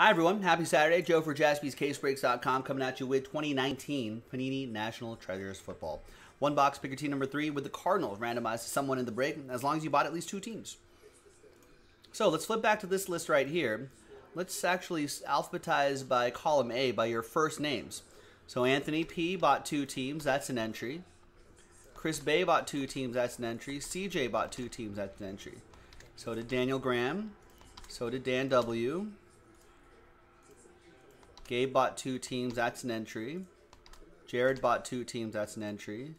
Hi, everyone. Happy Saturday. Joe for jaspyscasebreaks.com coming at you with 2019 Panini National Treasures Football. One box, pick your team number three with the Cardinals randomized to someone in the break as long as you bought at least two teams. So let's flip back to this list right here. Let's actually alphabetize by column A by your first names. So Anthony P bought two teams, that's an entry. Chris Bay bought two teams, that's an entry. CJ bought two teams, that's an entry. So did Daniel Graham. So did Dan W. Gabe bought two teams. That's an entry. Jared bought two teams. That's an entry.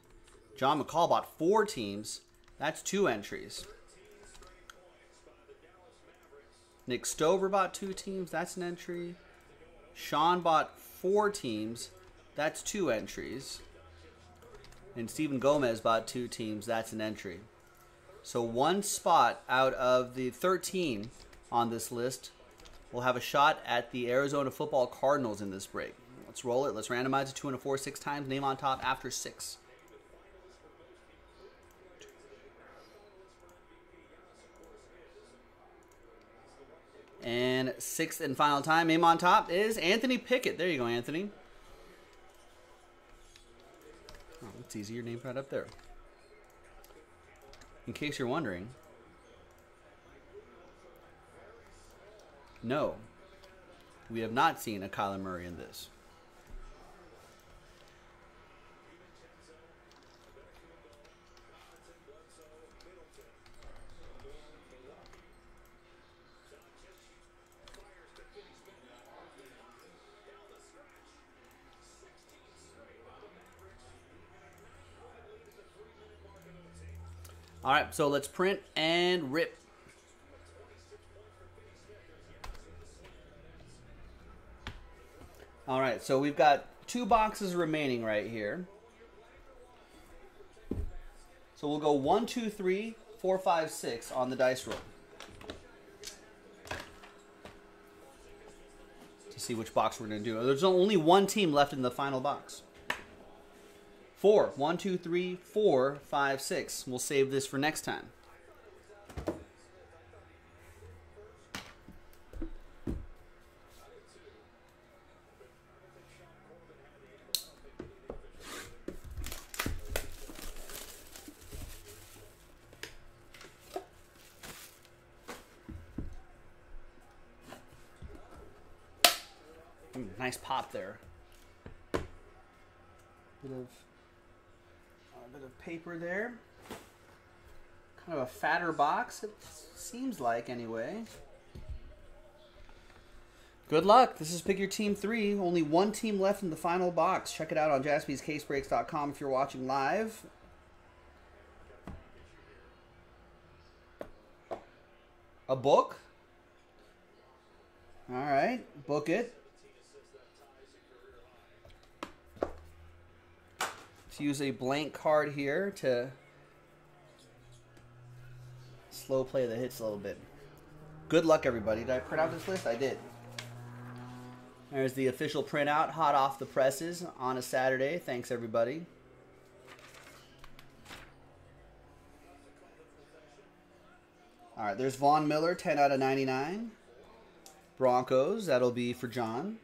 John McCall bought four teams. That's two entries. Nick Stover bought two teams. That's an entry. Sean bought four teams. That's two entries. And Stephen Gomez bought two teams. That's an entry. So one spot out of the 13 on this list We'll have a shot at the Arizona Football Cardinals in this break. Let's roll it. Let's randomize it two and a four six times. Name on top after six. And sixth and final time, name on top is Anthony Pickett. There you go, Anthony. Oh, it's easy. Your name right up there. In case you're wondering, No, we have not seen a Kyler Murray in this. All right, so let's print and rip. All right, so we've got two boxes remaining right here. So we'll go one, two, three, four, five, six on the dice roll. To see which box we're going to do. There's only one team left in the final box. Four. One, two, three, four, five, six. We'll save this for next time. Nice pop there. Bit of a bit of paper there. Kind of a fatter box, it seems like anyway. Good luck. This is Pick Your Team 3. Only one team left in the final box. Check it out on jaspyscasebreaks.com if you're watching live. A book? All right, book it. Use a blank card here to slow play the hits a little bit. Good luck, everybody. Did I print out this list? I did. There's the official printout, hot off the presses on a Saturday. Thanks, everybody. All right, there's Von Miller, 10 out of 99. Broncos, that'll be for John.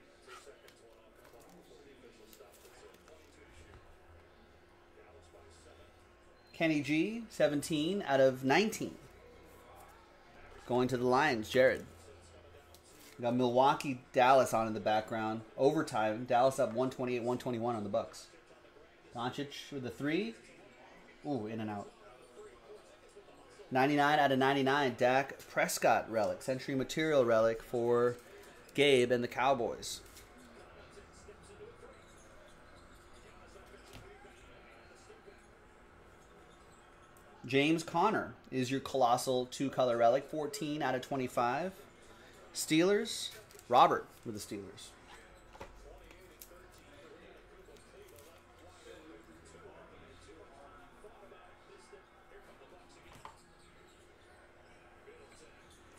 Kenny G, 17 out of 19. Going to the Lions, Jared. We got Milwaukee, Dallas on in the background. Overtime, Dallas up 128, 121 on the Bucks. Doncic with the three. Ooh, in and out. 99 out of 99, Dak Prescott relic, Century Material relic for Gabe and the Cowboys. James Conner is your colossal two color relic, 14 out of 25. Steelers, Robert with the Steelers.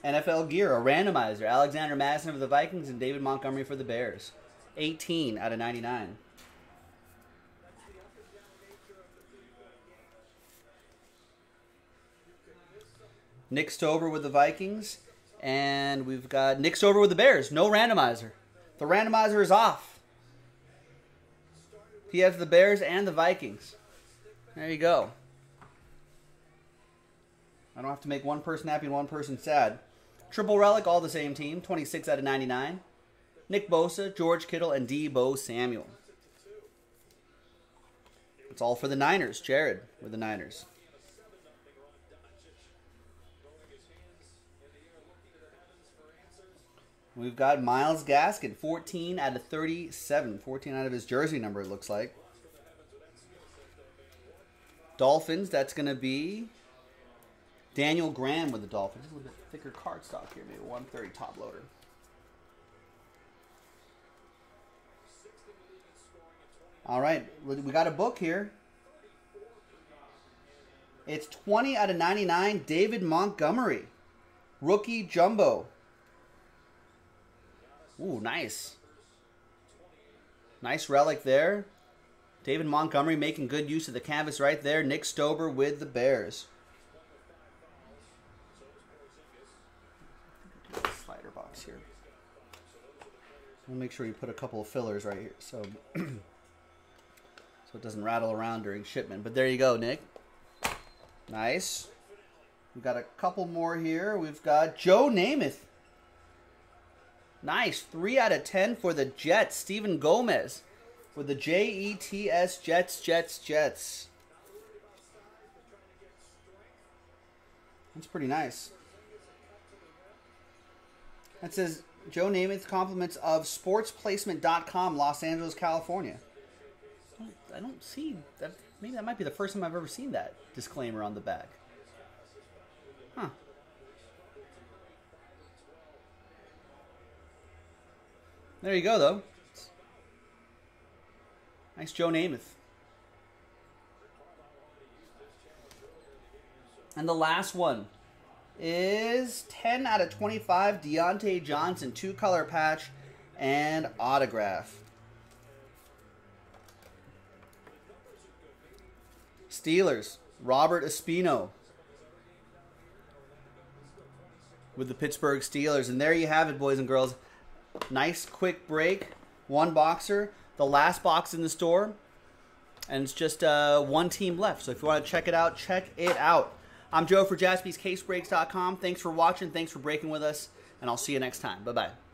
NFL gear, a randomizer. Alexander Mattison for the Vikings and David Montgomery for the Bears. 18 out of 99. Nick Stover with the Vikings. And we've got Nick Stover with the Bears. No randomizer. The randomizer is off. He has the Bears and the Vikings. There you go. I don't have to make one person happy and one person sad. Triple relic, all the same team. 26 out of 99. Nick Bosa, George Kittle, and Deebo Samuel. It's all for the Niners. Jared with the Niners. We've got Myles Gaskin, 14 out of 37. 14 out of his jersey number, it looks like. Dolphins, that's going to be Daniel Graham with the Dolphins. A little bit thicker cardstock here, maybe 130 top loader. All right, we got a book here. It's 20 out of 99, David Montgomery. Rookie Jumbo. Ooh, nice. Nice relic there. David Montgomery making good use of the canvas right there. Nick Stover with the Bears. Slider box here. We'll make sure you put a couple of fillers right here so so it doesn't rattle around during shipment. But there you go, Nick. Nice. We've got a couple more here. We've got Joe Namath. Nice. 3 out of 10 for the Jets. Stephen Gomez for the J-E-T-S Jets, Jets, Jets. That's pretty nice. That says Joe Namath compliments of sportsplacement.com, Los Angeles, California. I don't see that. Maybe that might be the first time I've ever seen that disclaimer on the back. There you go, though. Nice Joe Namath. And the last one is 10 out of 25 Diontae Johnson, two color patch and autograph. Steelers, Robert Espino with the Pittsburgh Steelers. And there you have it, boys and girls. Nice quick break. One boxer. The last box in the store. And it's just uh, one team left. So if you want to check it out, check it out. I'm Joe for jaspyscasebreaks.com. Thanks for watching. Thanks for breaking with us. And I'll see you next time. Bye-bye.